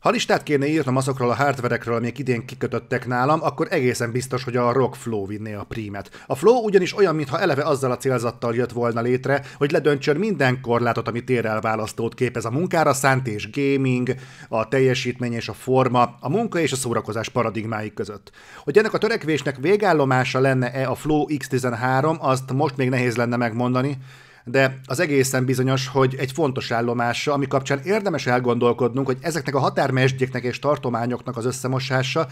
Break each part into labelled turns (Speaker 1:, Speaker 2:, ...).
Speaker 1: Ha listát kéne írnom azokról a hardverekről, amik idén kikötöttek nálam, akkor egészen biztos, hogy a Rock Flow vinné a prímet. A Flow ugyanis olyan, mintha eleve azzal a célzattal jött volna létre, hogy ledöntsön minden korlátot, ami térelválasztót képez a munkára szánt és gaming, a teljesítmény és a forma, a munka és a szórakozás paradigmái között. Hogy ennek a törekvésnek végállomása lenne-e a Flow X13, azt most még nehéz lenne megmondani, de az egészen bizonyos, hogy egy fontos állomása, ami kapcsán érdemes elgondolkodnunk, hogy ezeknek a határmesdjéknek és tartományoknak az összemosása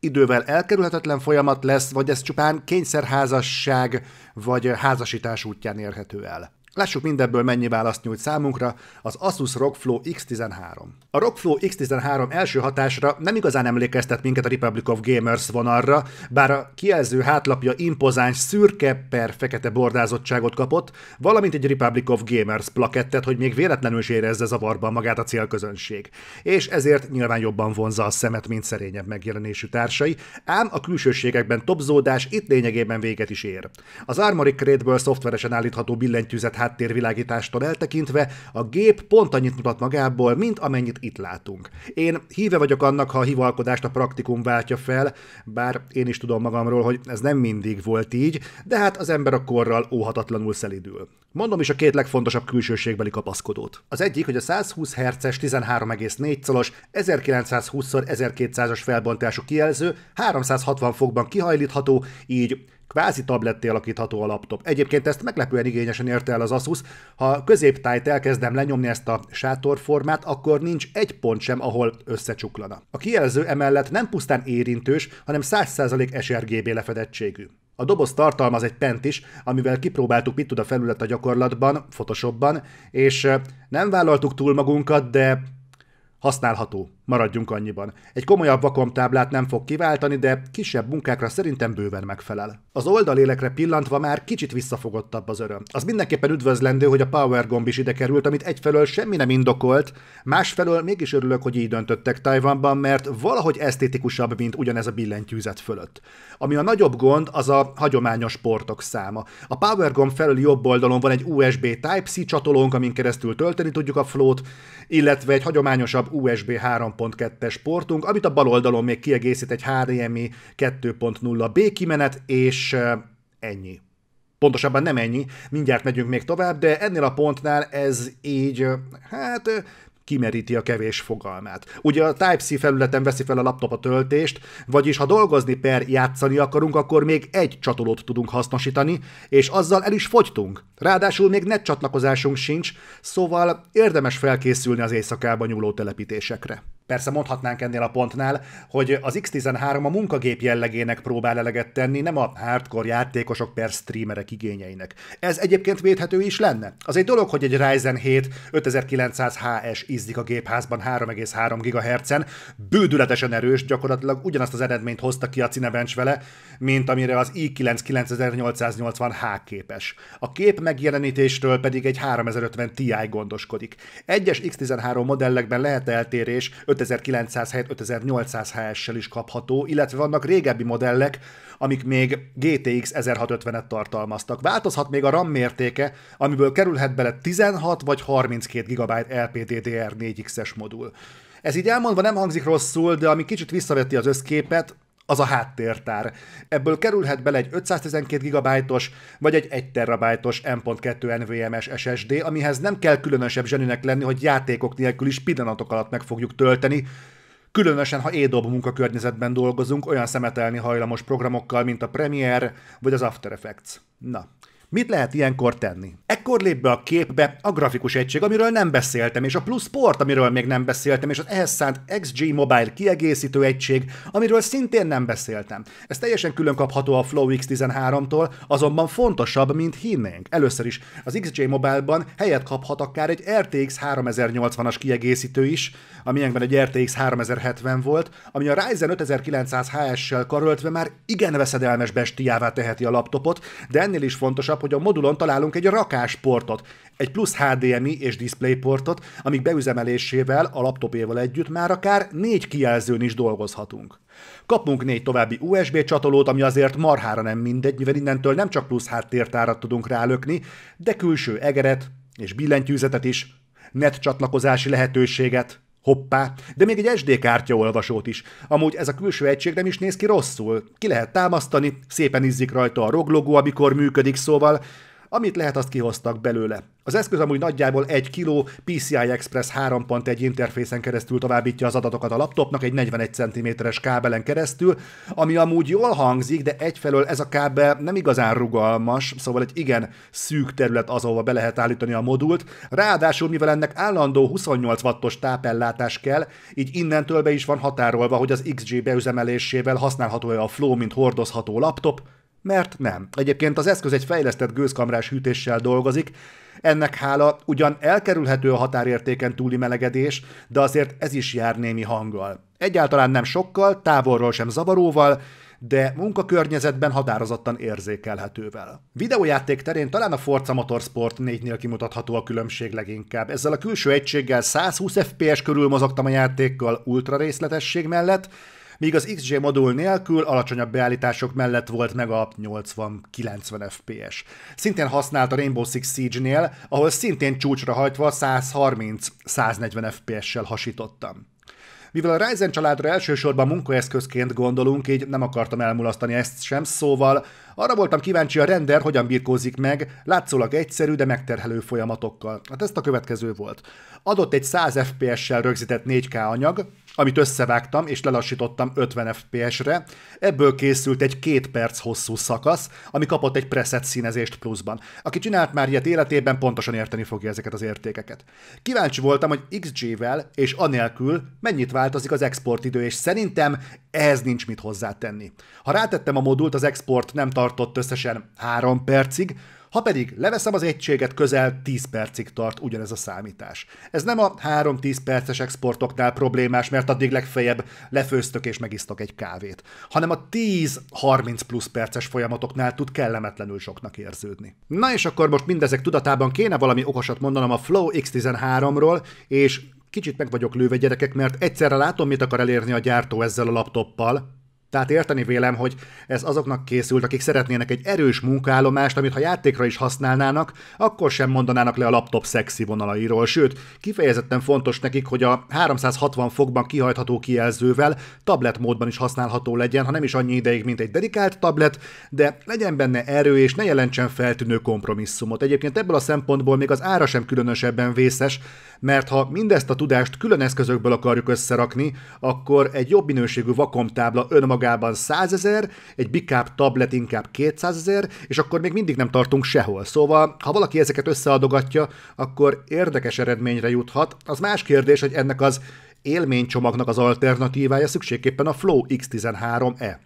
Speaker 1: idővel elkerülhetetlen folyamat lesz, vagy ez csupán kényszerházasság vagy házasítás útján érhető el. Lássuk mindebből mennyi választ nyújt számunkra az Asus ROGFlow X13. A ROGFlow X13 első hatásra nem igazán emlékeztet minket a Republic of Gamers vonalra, bár a kijelző hátlapja impozáns szürke per fekete bordázottságot kapott, valamint egy Republic of Gamers plakettet, hogy még véletlenül is érezze zavarban magát a célközönség. És ezért nyilván jobban vonza a szemet, mint szerényebb megjelenésű társai, ám a külsőségekben topzódás itt lényegében véget is ér. Az Armory Crate-ből szoftveresen állítható billentyűzet háttérvilágítástól eltekintve a gép pont annyit mutat magából, mint amennyit itt látunk. Én híve vagyok annak, ha a hivalkodást a praktikum váltja fel, bár én is tudom magamról, hogy ez nem mindig volt így, de hát az ember a korral óhatatlanul szelidül. Mondom is a két legfontosabb külsőségbeli kapaszkodót. Az egyik, hogy a 120 Hz-es 13,4 colos 1920x1200-as felbontású kijelző 360 fokban kihajlítható, így kvázi tabletté alakítható a laptop. Egyébként ezt meglepően igényesen érte el az Asus. Ha középtájt elkezdem lenyomni ezt a sátorformát, akkor nincs egy pont sem, ahol összecsuklana. A kijelző emellett nem pusztán érintős, hanem 100% sRGB lefedettségű. A doboz tartalmaz egy pent is, amivel kipróbáltuk, mit tud a felület a gyakorlatban, Photoshopban, és nem vállaltuk túl magunkat, de használható. Maradjunk annyiban. Egy komolyabb vakomtáblát nem fog kiváltani, de kisebb munkákra szerintem bőven megfelel. Az oldalélekre pillantva már kicsit visszafogottabb az öröm. Az mindenképpen üdvözlendő, hogy a Power gomb is ide került, amit egyfelől semmi nem indokolt, másfelől mégis örülök, hogy így döntöttek Tajvanban, mert valahogy esztétikusabb, mint ugyanez a billentyűzet fölött. Ami a nagyobb gond, az a hagyományos portok száma. A Power gomb felül jobb oldalon van egy USB Type-C csatolónk, amin keresztül tölteni tudjuk a flót, illetve egy hagyományosabb USB 3 3.2-es portunk, amit a bal oldalon még kiegészít egy HDMI 2.0 B kimenet, és ennyi. Pontosabban nem ennyi, mindjárt megyünk még tovább, de ennél a pontnál ez így, hát kimeríti a kevés fogalmát. Ugye a Type-C felületen veszi fel a laptop a töltést, vagyis ha dolgozni per játszani akarunk, akkor még egy csatolót tudunk hasznosítani, és azzal el is fogytunk. Ráadásul még net csatlakozásunk sincs, szóval érdemes felkészülni az éjszakába nyúló telepítésekre. Persze mondhatnánk ennél a pontnál, hogy az X13 a munkagép jellegének próbál eleget tenni, nem a hardcore játékosok per streamerek igényeinek. Ez egyébként védhető is lenne. Az egy dolog, hogy egy Ryzen 7 5900 HS izzik a gépházban 3,3 GHz-en, bődületesen erős, gyakorlatilag ugyanazt az eredményt hozta ki a Cinebench vele, mint amire az i9 9880H képes. A kép megjelenítésről pedig egy 3050 Ti gondoskodik. Egyes X13 modellekben lehet eltérés, 5900 helyett 5800 HS-sel is kapható, illetve vannak régebbi modellek, amik még GTX 1650-et tartalmaztak. Változhat még a RAM mértéke, amiből kerülhet bele 16 vagy 32 GB LPDDR4X-es modul. Ez így elmondva nem hangzik rosszul, de ami kicsit visszaveti az összképet, az a háttértár. Ebből kerülhet bele egy 512 GB-os vagy egy 1 TB-os M.2 NVMe SSD, amihez nem kell különösebb zseninek lenni, hogy játékok nélkül is pillanatok alatt meg fogjuk tölteni, Különösen, ha EDOB munkakörnyezetben dolgozunk, olyan szemetelni hajlamos programokkal, mint a Premiere vagy az After Effects. Na, Mit lehet ilyenkor tenni? Ekkor lép be a képbe a grafikus egység, amiről nem beszéltem, és a Plus Sport, amiről még nem beszéltem, és az ehhez szánt XG Mobile kiegészítő egység, amiről szintén nem beszéltem. Ez teljesen külön kapható a Flow X13-tól, azonban fontosabb, mint hinnénk. Először is az XJ Mobile-ban helyet kaphat akár egy RTX 3080-as kiegészítő is, amilyenben egy RTX 3070 volt, ami a Ryzen 5900 HS-sel karöltve már igen veszedelmes bestiává teheti a laptopot, de ennél is fontosabb, hogy a modulon találunk egy rakásportot, egy plusz HDMI és DisplayPortot, amik beüzemelésével a laptopéval együtt már akár négy kijelzőn is dolgozhatunk. Kapunk négy további USB csatolót, ami azért marhára nem mindegy, mivel innentől nem csak plusz háttértárat tudunk rálökni, de külső egeret és billentyűzetet is, net csatlakozási lehetőséget, Hoppá, de még egy SD kártyaolvasót is. Amúgy ez a külső egység nem is néz ki rosszul. Ki lehet támasztani, szépen izzik rajta a ROG logó, amikor működik, szóval amit lehet, azt kihoztak belőle. Az eszköz amúgy nagyjából 1 kg PCI Express 3.1 interfészen keresztül továbbítja az adatokat a laptopnak egy 41 cm-es kábelen keresztül, ami amúgy jól hangzik, de egyfelől ez a kábel nem igazán rugalmas, szóval egy igen szűk terület az, ahova be lehet állítani a modult. Ráadásul, mivel ennek állandó 28 wattos tápellátás kell, így innentől be is van határolva, hogy az XG beüzemelésével használható-e a Flow, mint hordozható laptop, mert nem. Egyébként az eszköz egy fejlesztett gőzkamrás hűtéssel dolgozik, ennek hála ugyan elkerülhető a határértéken túli melegedés, de azért ez is jár némi hanggal. Egyáltalán nem sokkal, távolról sem zavaróval, de munkakörnyezetben határozottan érzékelhetővel. Videójáték terén talán a Forza Motorsport 4-nél kimutatható a különbség leginkább. Ezzel a külső egységgel 120 FPS körül mozogtam a játékkal ultra részletesség mellett, míg az XG modul nélkül alacsonyabb beállítások mellett volt meg a 80-90 FPS. Szintén használt a Rainbow Six Siege-nél, ahol szintén csúcsra hajtva 130-140 FPS-sel hasítottam. Mivel a Ryzen családra elsősorban munkaeszközként gondolunk, így nem akartam elmulasztani ezt sem, szóval arra voltam kíváncsi a render hogyan birkózik meg, látszólag egyszerű, de megterhelő folyamatokkal. Hát ezt a következő volt. Adott egy 100 FPS-sel rögzített 4K anyag, amit összevágtam és lelassítottam 50 FPS-re. Ebből készült egy két perc hosszú szakasz, ami kapott egy preset színezést pluszban. Aki csinált már ilyet életében, pontosan érteni fogja ezeket az értékeket. Kíváncsi voltam, hogy XG-vel és anélkül mennyit változik az exportidő, és szerintem ehhez nincs mit hozzátenni. Ha rátettem a modult, az export nem tartott összesen 3 percig, ha pedig leveszem az egységet, közel 10 percig tart ugyanez a számítás. Ez nem a 3-10 perces exportoknál problémás, mert addig legfeljebb lefőztök és megisztok egy kávét, hanem a 10-30 plusz perces folyamatoknál tud kellemetlenül soknak érződni. Na és akkor most mindezek tudatában kéne valami okosat mondanom a Flow X13-ról, és kicsit meg vagyok lőve gyerekek, mert egyszerre látom, mit akar elérni a gyártó ezzel a laptoppal, tehát érteni vélem, hogy ez azoknak készült, akik szeretnének egy erős munkaállomást, amit ha játékra is használnának, akkor sem mondanának le a laptop szexi vonalairól, sőt, kifejezetten fontos nekik, hogy a 360 fokban kihajtható kijelzővel tablet módban is használható legyen, ha nem is annyi ideig, mint egy dedikált tablet, de legyen benne erő és ne jelentsen feltűnő kompromisszumot. Egyébként ebből a szempontból még az ára sem különösebben vészes, mert ha mindezt a tudást külön eszközökből akarjuk összerakni, akkor egy jobb minőségű vakomtábla önmagában 100 ezer, egy bicap tablet inkább 200 ezer, és akkor még mindig nem tartunk sehol. Szóval, ha valaki ezeket összeadogatja, akkor érdekes eredményre juthat. Az más kérdés, hogy ennek az élménycsomagnak az alternatívája szükségképpen a Flow X13e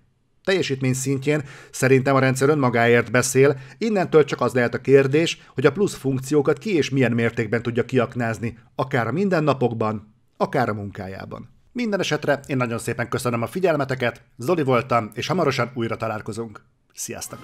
Speaker 1: teljesítmény szintjén szerintem a rendszer önmagáért beszél, innentől csak az lehet a kérdés, hogy a plusz funkciókat ki és milyen mértékben tudja kiaknázni, akár a mindennapokban, akár a munkájában. Minden esetre én nagyon szépen köszönöm a figyelmeteket, Zoli voltam, és hamarosan újra találkozunk. Sziasztok!